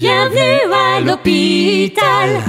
Bienvenue à l'hôpital.